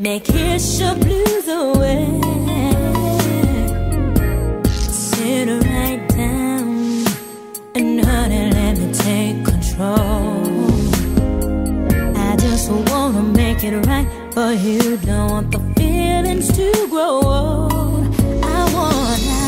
Me kiss your blues away. Sit right down and honey, let me take control. I just wanna make it right for you. Don't want the feelings to grow old. I wanna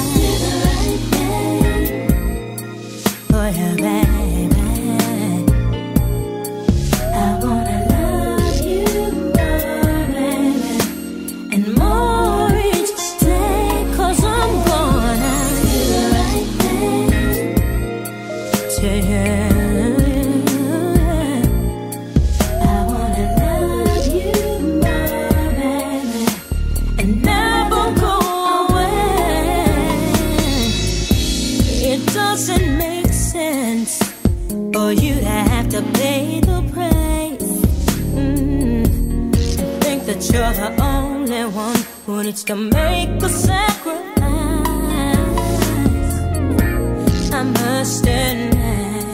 make sense for you to have to pay the price. Mm. And think that you're the only one who needs to make a sacrifice. I must admit,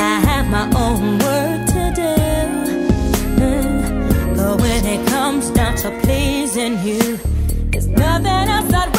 I have my own work to do. Mm. But when it comes down to pleasing you, there's nothing else I'd